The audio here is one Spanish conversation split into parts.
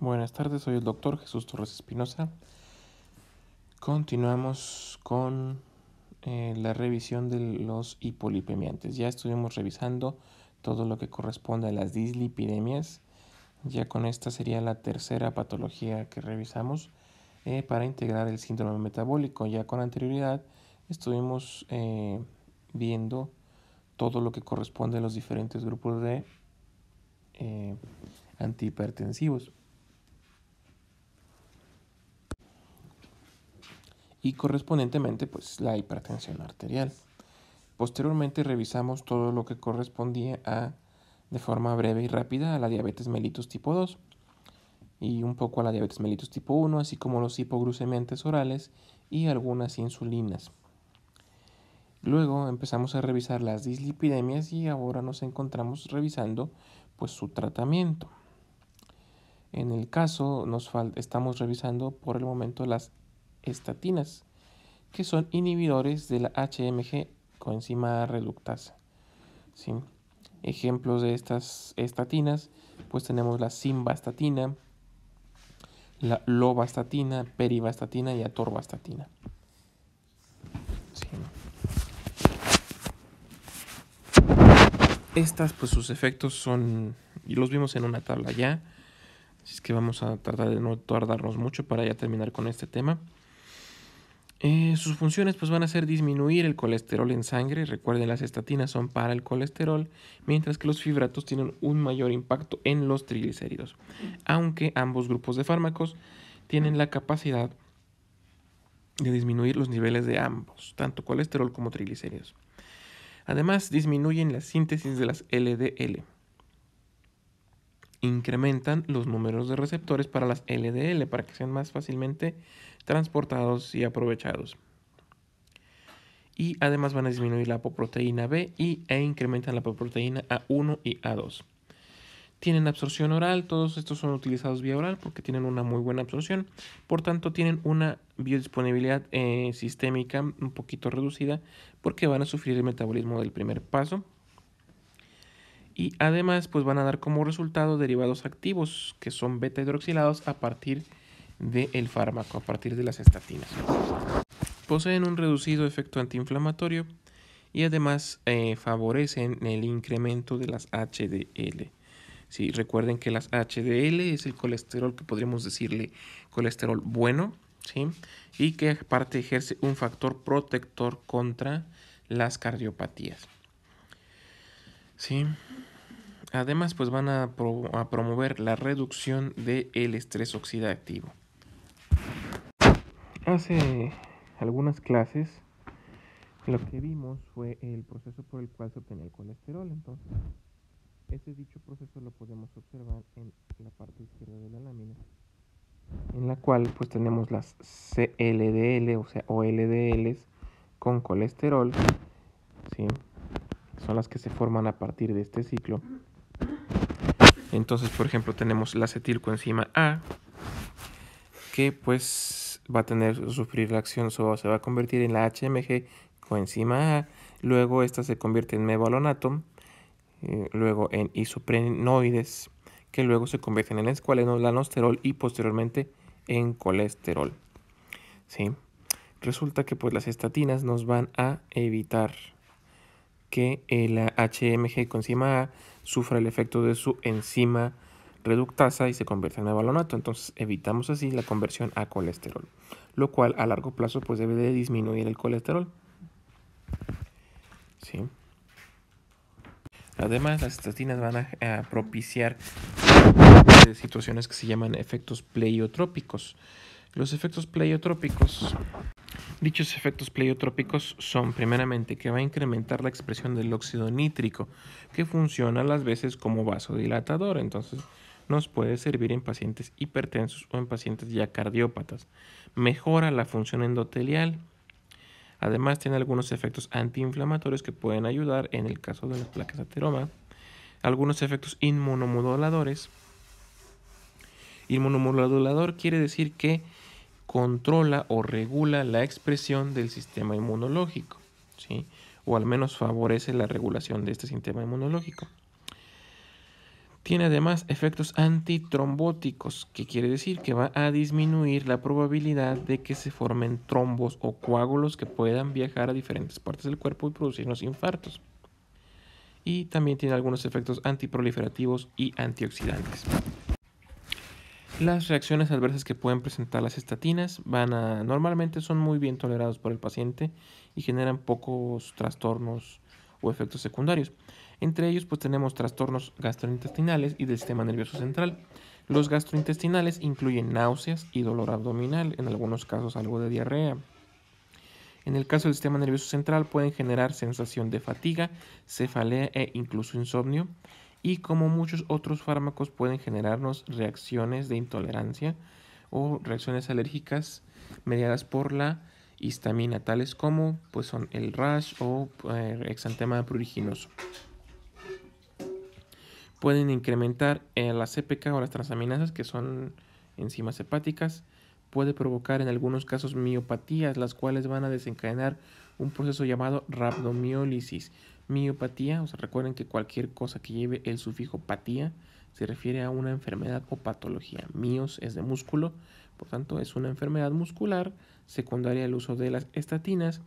Buenas tardes, soy el doctor Jesús Torres Espinosa. Continuamos con eh, la revisión de los hipolipemiantes. Ya estuvimos revisando todo lo que corresponde a las dislipidemias. Ya con esta sería la tercera patología que revisamos eh, para integrar el síndrome metabólico. Ya con anterioridad estuvimos eh, viendo todo lo que corresponde a los diferentes grupos de antihipertensivos. Y correspondientemente pues la hipertensión arterial. Posteriormente revisamos todo lo que correspondía a de forma breve y rápida a la diabetes mellitus tipo 2 y un poco a la diabetes mellitus tipo 1, así como los hipoglucemiantes orales y algunas insulinas. Luego empezamos a revisar las dislipidemias y ahora nos encontramos revisando pues su tratamiento. En el caso nos estamos revisando por el momento las estatinas, que son inhibidores de la HMG coenzima reductasa. Ejemplos de estas estatinas, pues tenemos la simvastatina, la lovastatina, perivastatina y atorvastatina. Estas, pues sus efectos son, y los vimos en una tabla ya, así es que vamos a tratar de no tardarnos mucho para ya terminar con este tema. Eh, sus funciones pues, van a ser disminuir el colesterol en sangre. Recuerden, las estatinas son para el colesterol, mientras que los fibratos tienen un mayor impacto en los triglicéridos. Aunque ambos grupos de fármacos tienen la capacidad de disminuir los niveles de ambos, tanto colesterol como triglicéridos. Además, disminuyen la síntesis de las LDL. Incrementan los números de receptores para las LDL para que sean más fácilmente transportados y aprovechados. Y además van a disminuir la apoproteína B y, e incrementan la apoproteína A1 y A2. Tienen absorción oral, todos estos son utilizados vía oral porque tienen una muy buena absorción, por tanto tienen una biodisponibilidad eh, sistémica un poquito reducida porque van a sufrir el metabolismo del primer paso. Y además pues van a dar como resultado derivados activos que son beta hidroxilados a partir del fármaco a partir de las estatinas. Poseen un reducido efecto antiinflamatorio y además eh, favorecen el incremento de las HDL. Sí, recuerden que las HDL es el colesterol que podríamos decirle colesterol bueno, ¿sí? y que aparte ejerce un factor protector contra las cardiopatías. ¿Sí? Además, pues van a, a promover la reducción del estrés oxidativo. Hace algunas clases lo que vimos fue el proceso por el cual se obtenía el colesterol. Entonces, ese dicho proceso lo podemos observar en la parte izquierda de la lámina, en la cual pues tenemos las CLDL, o sea, o LDLs con colesterol, ¿sí? son las que se forman a partir de este ciclo. Entonces, por ejemplo, tenemos la acetilcoenzima A, que pues va a tener sufrir la acción, se va a convertir en la HMG coenzima A, luego esta se convierte en mevalonato, eh, luego en isoprenoides, que luego se convierten en escualeno-lanosterol y posteriormente en colesterol. ¿Sí? Resulta que pues las estatinas nos van a evitar que la HMG coenzima A sufra el efecto de su enzima reductasa y se convierte en mevalonato. Entonces evitamos así la conversión a colesterol, lo cual a largo plazo pues debe de disminuir el colesterol. ¿Sí? Además, las estatinas van a, propiciar situaciones que se llaman efectos pleiotrópicos. Los efectos pleiotrópicos, dichos efectos pleiotrópicos son primeramente que va a incrementar la expresión del óxido nítrico, que funciona a las veces como vasodilatador. Entonces, nos puede servir en pacientes hipertensos o en pacientes ya cardiópatas. Mejora la función endotelial. Además tiene algunos efectos antiinflamatorios que pueden ayudar en el caso de las placas ateroma. Algunos efectos inmunomoduladores. Inmunomodulador quiere decir que controla o regula la expresión del sistema inmunológico, ¿sí? o al menos favorece la regulación de este sistema inmunológico Tiene además efectos antitrombóticos, que quiere decir que va a disminuir la probabilidad de que se formen trombos o coágulos que puedan viajar a diferentes partes del cuerpo y producirnos infartos. Y también tiene algunos efectos antiproliferativos y antioxidantes. Las reacciones adversas que pueden presentar las estatinas van a, normalmente son muy bien tolerados por el paciente y generan pocos trastornos o efectos secundarios. Entre ellos pues tenemos trastornos gastrointestinales y del sistema nervioso central. Los gastrointestinales incluyen náuseas y dolor abdominal, en algunos casos algo de diarrea. En el caso del sistema nervioso central pueden generar sensación de fatiga, cefalea e incluso insomnio. Y como muchos otros fármacos pueden generarnos reacciones de intolerancia o reacciones alérgicas mediadas por la histamina, tales como pues, son el rash o eh, exantema pruriginoso pueden incrementar la CPK o las transaminasas, que son enzimas hepáticas. Puede provocar en algunos casos miopatías, las cuales van a desencadenar un proceso llamado rhabdomiólisis. Miopatía, o sea, recuerden que cualquier cosa que lleve el sufijo patía se refiere a una enfermedad o patología. Mios es de músculo, por tanto es una enfermedad muscular secundaria al uso de las estatinas.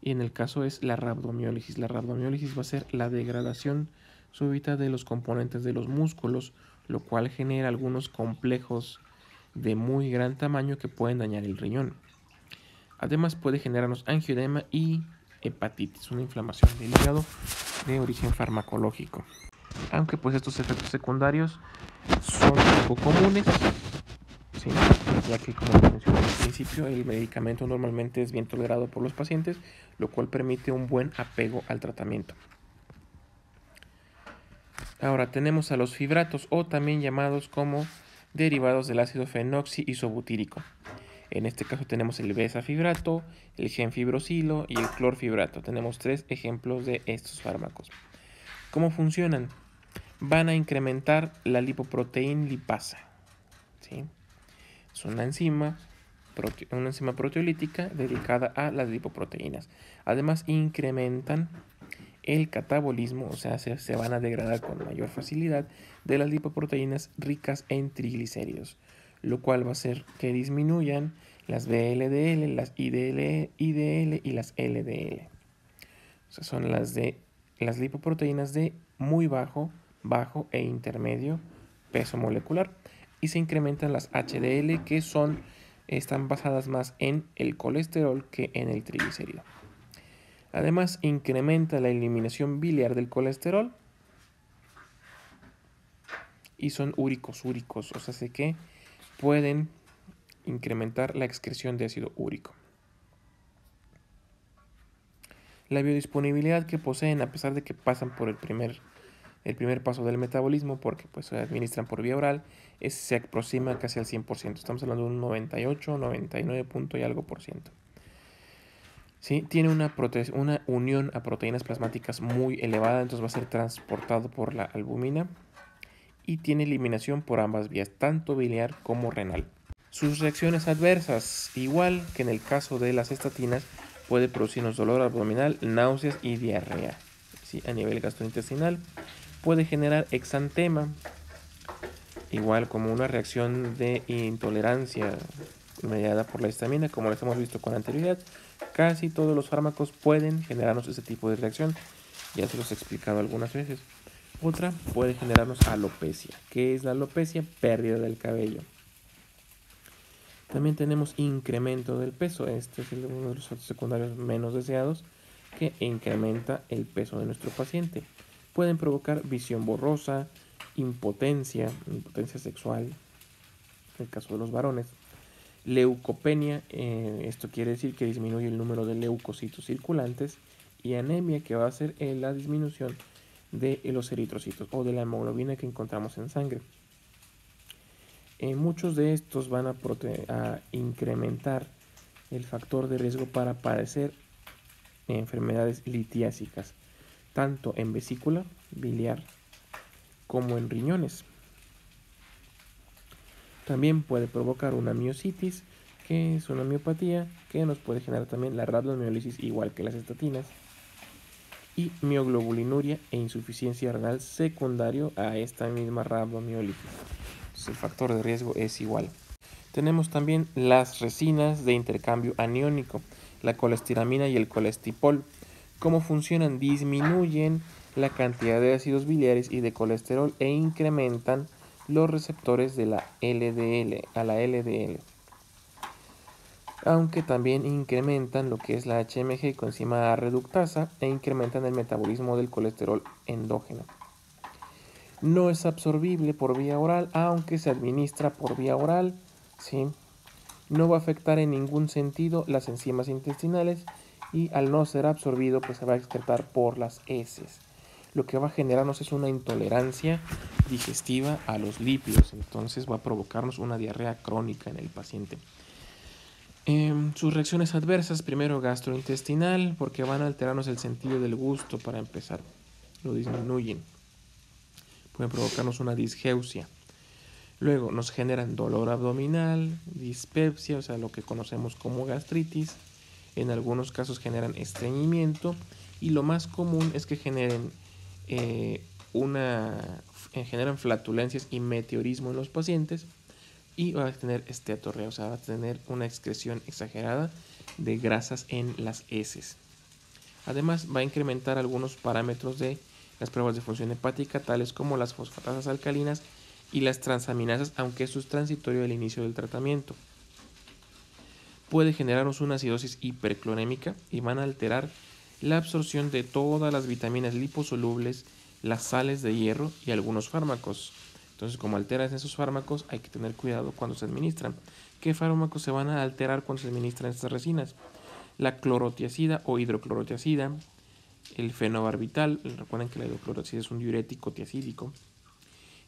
Y en el caso es la rhabdomiólisis. La rhabdomiólisis va a ser la degradación súbita de los componentes de los músculos, lo cual genera algunos complejos de muy gran tamaño que pueden dañar el riñón. Además puede generarnos angioedema y hepatitis, una inflamación del hígado de origen farmacológico. Aunque pues estos efectos secundarios son poco comunes, ya que como mencioné al principio, el medicamento normalmente es bien tolerado por los pacientes, lo cual permite un buen apego al tratamiento. Ahora tenemos a los fibratos o también llamados como derivados del ácido isobutírico. En este caso tenemos el besafibrato, el genfibrosilo y el clorfibrato. Tenemos tres ejemplos de estos fármacos. ¿Cómo funcionan? Van a incrementar la lipoproteína lipasa. ¿sí? Es una enzima, una enzima proteolítica dedicada a las lipoproteínas. Además incrementan el catabolismo, o sea, se, van a degradar con mayor facilidad de las lipoproteínas ricas en triglicéridos, lo cual va a hacer que disminuyan las VLDL, las IDL, IDL y las LDL. Son las de las lipoproteínas de muy bajo, bajo e intermedio peso molecular y se incrementan las HDL que son están basadas más en el colesterol que en el triglicérido. Además, incrementa la eliminación biliar del colesterol y son úricos úricos, o sea, sé que pueden incrementar la excreción de ácido úrico. La biodisponibilidad que poseen, a pesar de que pasan por el primer, el primer paso del metabolismo, porque pues, se administran por vía oral, se aproxima casi al 100%. Estamos hablando de un 98, 99 punto y algo por ciento. ¿Sí? Tiene una, una unión a proteínas plasmáticas muy elevada, entonces va a ser transportado por la albumina y tiene eliminación por ambas vías, tanto biliar como renal. Sus reacciones adversas, igual que en el caso de las estatinas, puede producirnos dolor abdominal, náuseas y diarrea. ¿sí? A nivel gastrointestinal puede generar exantema, igual como una reacción de intolerancia mediada por la histamina, como les hemos visto con anterioridad, Casi todos los fármacos pueden generarnos ese tipo de reacción. Ya se los he explicado algunas veces. Otra puede generarnos alopecia. ¿Qué es la alopecia? Pérdida del cabello. También tenemos incremento del peso. Este es uno de los secundarios menos deseados que incrementa el peso de nuestro paciente. Pueden provocar visión borrosa, impotencia, impotencia sexual, en el caso de los varones, leucopenia, eh, esto quiere decir que disminuye el número de leucocitos circulantes, y anemia, que va a ser la disminución de los eritrocitos o de la hemoglobina que encontramos en sangre. Eh, muchos de estos van a, a, incrementar el factor de riesgo para padecer enfermedades litiásicas, tanto en vesícula biliar como en riñones. También puede provocar una miocitis, que es una miopatía que nos puede generar también la rhabdomiólisis igual que las estatinas. y mioglobulinuria e insuficiencia renal secundario a esta misma rabdomiólisis. el factor de riesgo es igual. Tenemos también las resinas de intercambio aniónico, la colestiramina y el colestipol. ¿Cómo funcionan? Disminuyen la cantidad de ácidos biliares y de colesterol e incrementan los receptores de la LDL a la LDL aunque también incrementan lo que es la HMG coenzima reductasa e incrementan el metabolismo del colesterol endógeno. No es absorbible por vía oral, aunque se administra por vía oral, ¿sí? no va a afectar en ningún sentido las enzimas intestinales y al no ser absorbido pues se va a excretar por las heces. Lo que va a generarnos es una intolerancia digestiva a los lípidos, entonces va a provocarnos una diarrea crónica en el paciente. Em, sus reacciones adversas, primero gastrointestinal, porque van a alterarnos el sentido del gusto para empezar, lo disminuyen. Pueden provocarnos una disgeusia. Luego nos generan dolor abdominal, dispepsia, o sea, lo que conocemos como gastritis. En algunos casos generan estreñimiento y lo más común es que generen eh, una generan flatulencias y meteorismo en los pacientes y va a tener esteatorrea, o sea, va a tener una excreción exagerada de grasas en las heces. Además, va a incrementar algunos parámetros de las pruebas de función hepática, tales como las fosfatasas alcalinas y las transaminasas, aunque esto es transitorio al inicio del tratamiento. Puede generarnos una acidosis hiperclonémica y van a alterar la absorción de todas las vitaminas liposolubles, las sales de hierro y algunos fármacos. Entonces, como alteran esos fármacos, hay que tener cuidado cuando se administran. ¿Qué fármacos se van a alterar cuando se administran estas resinas? La clorotiacida o hidroclorotiacida, el fenobarbital, recuerden que la hidroclorotiacida es un diurético tiacídico,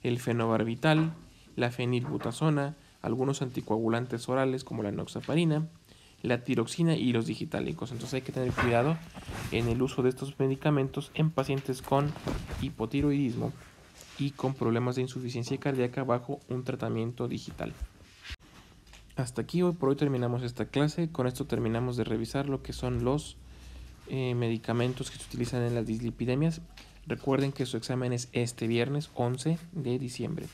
el fenobarbital, la fenilbutazona, algunos anticoagulantes orales como la enoxaparina, la tiroxina y los digitálicos. Entonces hay que tener cuidado en el uso de estos medicamentos en pacientes con hipotiroidismo y con problemas de insuficiencia cardíaca bajo un tratamiento digital. Hasta aquí hoy por hoy terminamos esta clase. Con esto terminamos de revisar lo que son los eh, medicamentos que se utilizan en las dislipidemias. Recuerden que su examen es este viernes 11 de diciembre.